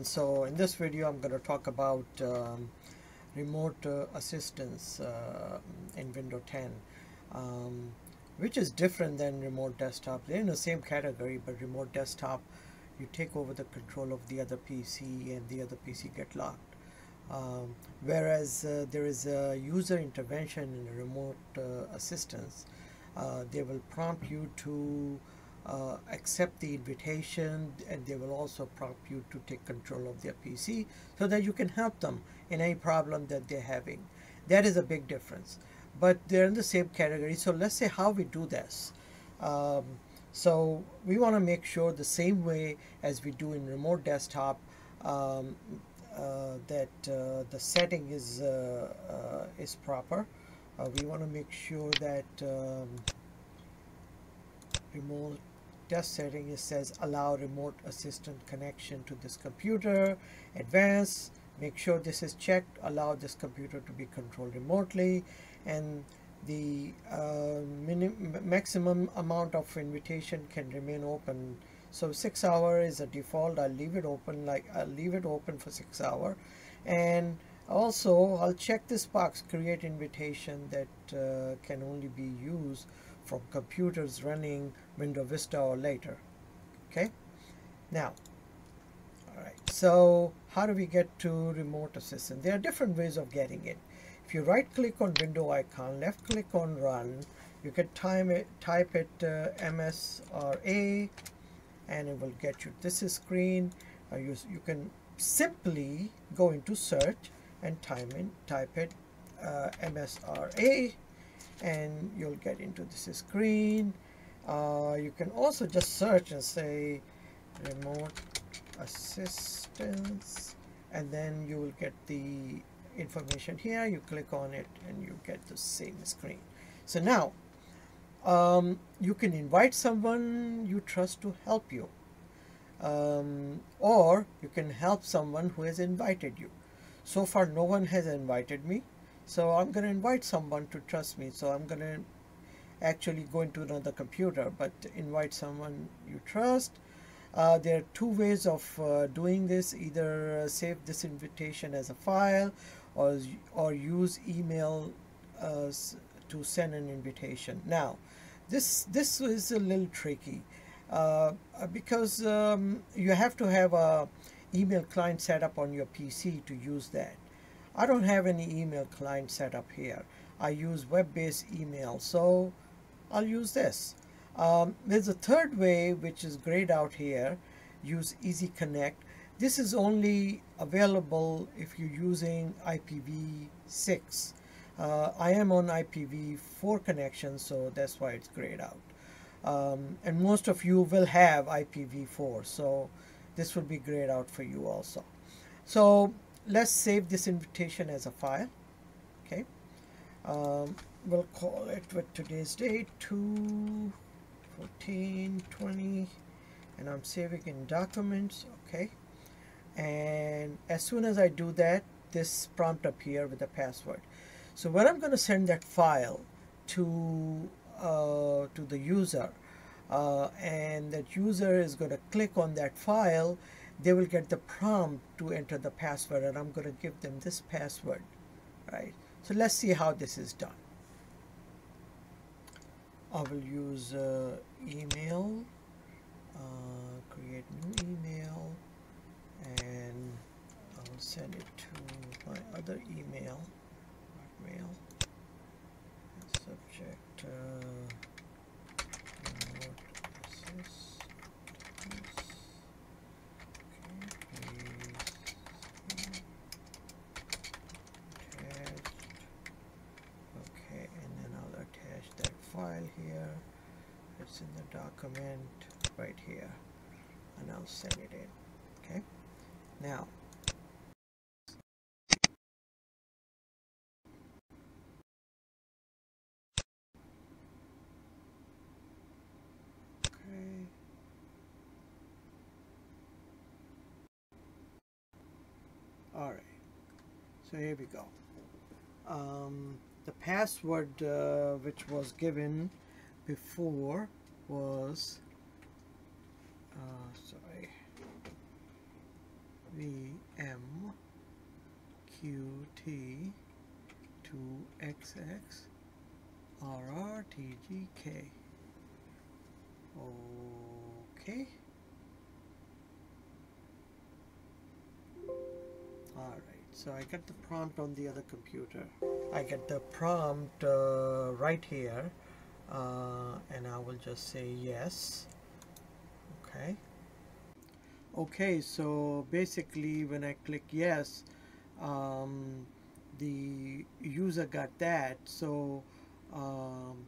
everyone. So in this video I'm going to talk about um, remote uh, assistance uh, in Windows 10 um, which is different than remote desktop. They're in the same category but remote desktop you take over the control of the other PC and the other PC get locked. Um, whereas uh, there is a user intervention in remote uh, assistance uh, they will prompt you to uh, accept the invitation and they will also prompt you to take control of their PC so that you can help them in any problem that they're having. That is a big difference. But they're in the same category. So let's say how we do this. Um, so we want to make sure the same way as we do in remote desktop um, uh, that uh, the setting is uh, uh is proper. Uh, we want to make sure that um, remote desk setting it says allow remote assistant connection to this computer advanced make sure this is checked allow this computer to be controlled remotely and the uh, maximum amount of invitation can remain open. So six hour is a default I'll leave it open like I'll leave it open for six hour. And also I'll check this box create invitation that uh, can only be used from computers running Windows Vista or later. Okay, now, all right, so how do we get to remote assistant? There are different ways of getting it. If you right click on window icon, left click on run, you can time it, type it uh, MSRA and it will get you this screen. Uh, you, you can simply go into search and time in, type it uh, MSRA and you'll get into this screen. Uh, you can also just search and say remote assistance and then you will get the information here. You click on it and you get the same screen. So now um, you can invite someone you trust to help you. Um, or you can help someone who has invited you. So far no one has invited me so I'm going to invite someone to trust me. So I'm going to actually go into another computer, but invite someone you trust. Uh, there are two ways of uh, doing this. Either save this invitation as a file or, or use email uh, to send an invitation. Now, this, this is a little tricky uh, because um, you have to have a email client set up on your PC to use that. I don't have any email client set up here. I use web-based email, so I'll use this. Um, there's a third way, which is grayed out here. Use Easy Connect. This is only available if you're using IPv6. Uh, I am on IPv4 connection, so that's why it's grayed out. Um, and most of you will have IPv4, so this will be grayed out for you also. So let's save this invitation as a file okay? Um, we'll call it with today's date 2 14 20 and I'm saving in documents okay? And as soon as I do that this prompt appear with a password. So when I'm going to send that file to uh, to the user uh, and that user is going to click on that file they will get the prompt to enter the password and I'm going to give them this password right? So let's see how this is done. I will use uh, email uh, create new email and I'll send it to my other email mail subject uh, file here it's in the document right here. And I'll send it in okay? Now. Okay. All right. So here we go. Um, the password uh, which was given before was sorry V QT to XX RRTGK. Okay. Alright, so I get the prompt on the other computer. I get the prompt uh, right here uh, and I will just say yes. Okay. Okay, so basically when I click yes, um, the user got that. So um,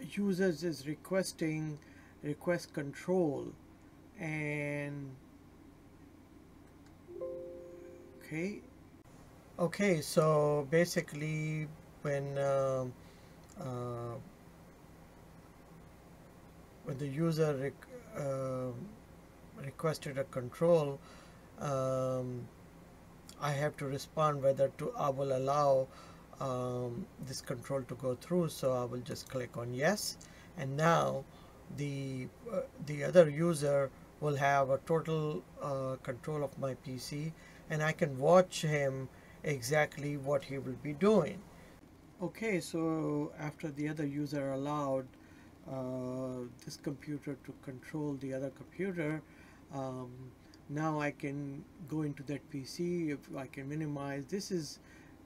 users is requesting request control and okay okay so basically when uh, uh, when the user uh, requested a control um, I have to respond whether to I will allow um, this control to go through. So I will just click on yes. And now the uh, the other user will have a total uh, control of my PC and I can watch him exactly what he will be doing. Okay so after the other user allowed uh, this computer to control the other computer um, now I can go into that PC if I can minimize. This is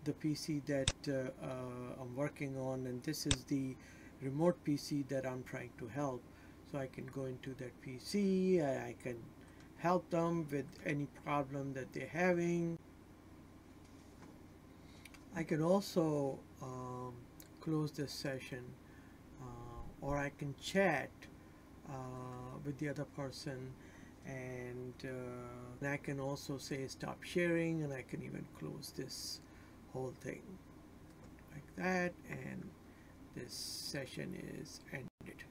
the PC that uh, uh, I'm working on and this is the remote PC that I'm trying to help. So I can go into that PC I can help them with any problem that they're having. I can also um, close this session uh, or I can chat uh, with the other person and, uh, and I can also say stop sharing and I can even close this whole thing like that and this session is ended.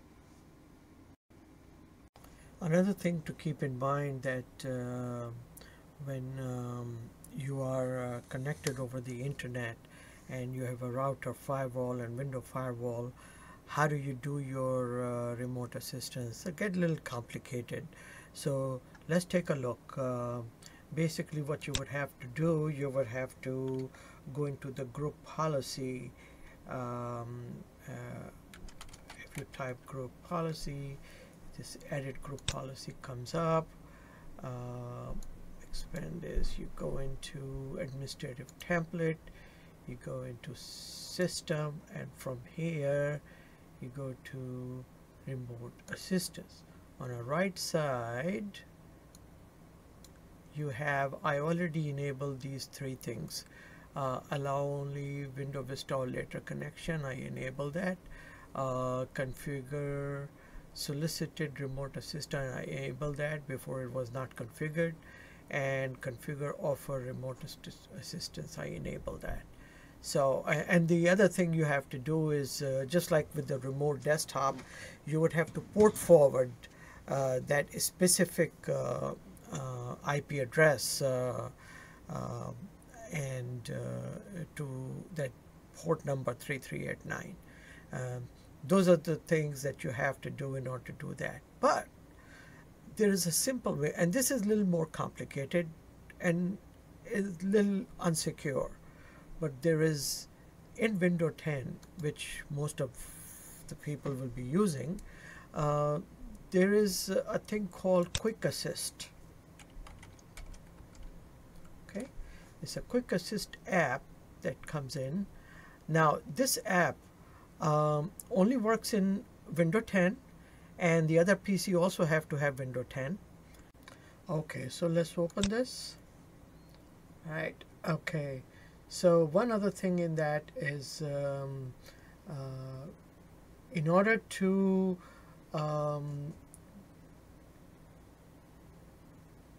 Another thing to keep in mind that uh, when um, you are uh, connected over the internet and you have a router firewall and window firewall how do you do your uh, remote assistance it get a little complicated so let's take a look. Uh, basically what you would have to do you would have to go into the group policy. Um, uh, if you type group policy this edit group policy comes up. Uh, expand this. You go into administrative template. You go into system. And from here you go to remote assistance on the right side you have I already enabled these three things. Uh, allow only window vista or later connection I enable that. Uh, configure solicited remote assistant I enable that before it was not configured. And configure offer remote assistance I enable that. So and the other thing you have to do is uh, just like with the remote desktop you would have to port forward that specific uh, uh, IP address and to that port number 3389 um, those are the things that you have to do in order to do that. But there is a simple way and this is a little more complicated and a little unsecure but there is in window 10 which most of the people will be using uh, there is a thing called quick assist. Okay? It's a quick assist app that comes in. Now this app um, only works in Windows 10 and the other PC also have to have Windows 10 okay so let's open this. Right okay. So one other thing in that is um, uh, in order to um,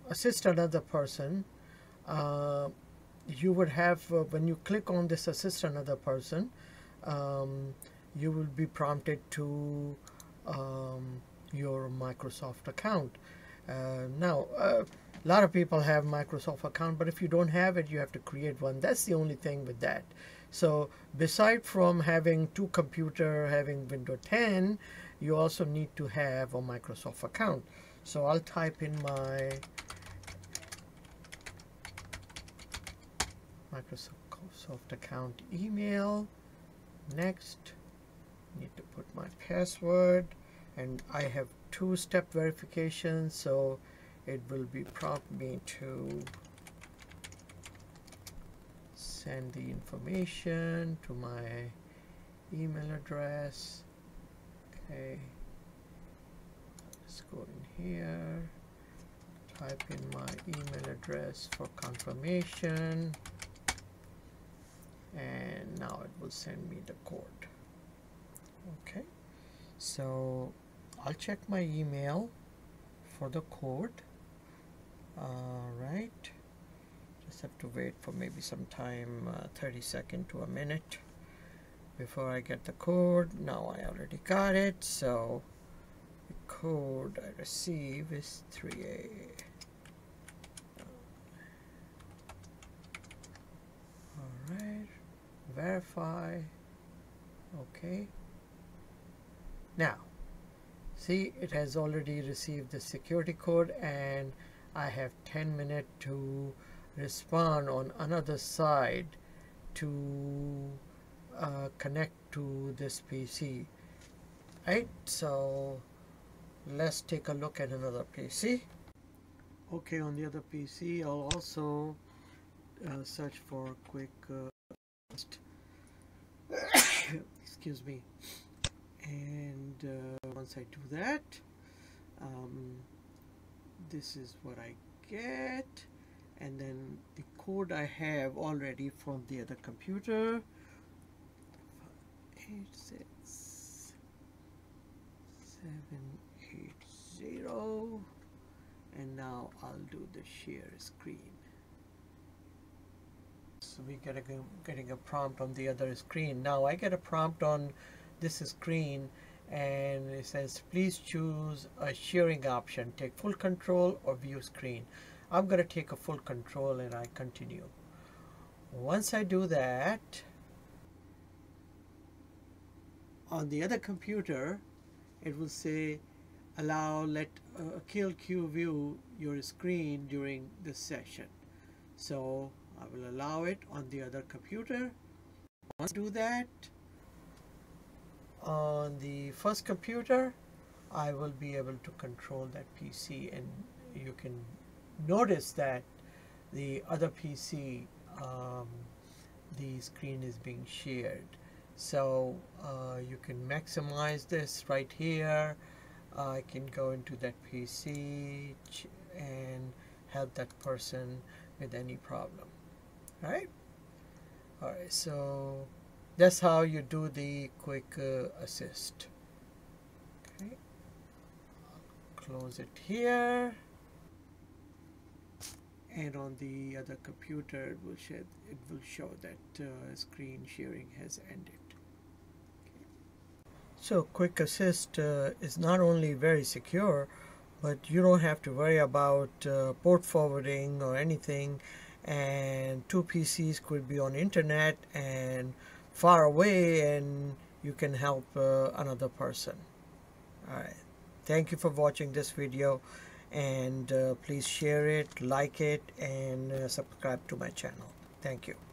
assist another person uh, you would have uh, when you click on this assist another person um, you will be prompted to um, your Microsoft account uh, now a lot of people have Microsoft account, but if you don't have it, you have to create one. That's the only thing with that. So beside from having two computer, having Windows 10, you also need to have a Microsoft account. So I'll type in my Microsoft account email next need to put my password and I have two-step verification so it will be prompt me to send the information to my email address. Okay. Let's go in here. Type in my email address for confirmation. And now it will send me the code. Okay. So I'll check my email for the code. All right just have to wait for maybe some time uh, 30 second to a minute before I get the code. Now I already got it so the code I receive is 3a all right verify okay. Now see it has already received the security code and I have 10 minutes to respond on another side to uh, connect to this PC right? So let's take a look at another PC okay on the other PC I'll also uh, search for quick uh, excuse me. And uh, once I do that um, this is what I get and then the code I have already from the other computer. Eight six seven eight zero. And now I'll do the share screen. So we get a getting a prompt on the other screen. Now I get a prompt on this screen and it says please choose a sharing option. Take full control or view screen I'm gonna take a full control and I continue. Once I do that on the other computer it will say allow let uh, KillQ view your screen during the session. So I will allow it on the other computer. Once I do that on the first computer I will be able to control that PC and you can notice that the other PC um, the screen is being shared. So uh, you can maximize this right here. Uh, I can go into that PC and help that person with any problem. Right? All right so that's how you do the quick uh, assist. Okay. Close it here and on the other computer it will show, it will show that uh, screen sharing has ended. Okay. so quick assist uh, is not only very secure but you don't have to worry about uh, port forwarding or anything and two PCs could be on internet and far away and you can help uh, another person. All right. Thank you for watching this video and uh, please share it like it and uh, subscribe to my channel. Thank you